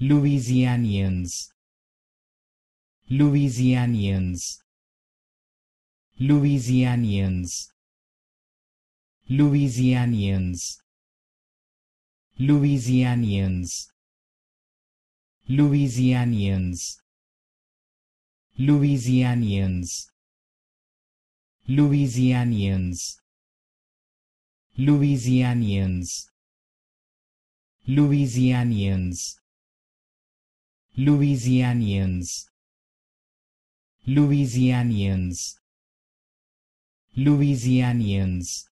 Louisianians Louisianians Louisianians Louisianians Louisianians Louisianians Louisianians Louisianians Louisianians Louisianians Louisianians. Louisianians. Louisianians